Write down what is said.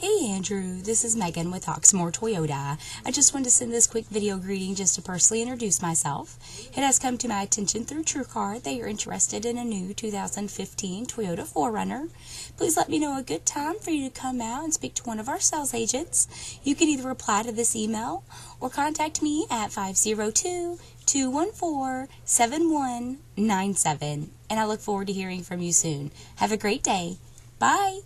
Hey Andrew, this is Megan with Oxmoor Toyota. I just wanted to send this quick video greeting just to personally introduce myself. It has come to my attention through TrueCar that you're interested in a new 2015 Toyota 4Runner. Please let me know a good time for you to come out and speak to one of our sales agents. You can either reply to this email or contact me at 502 214 7197. And I look forward to hearing from you soon. Have a great day. Bye.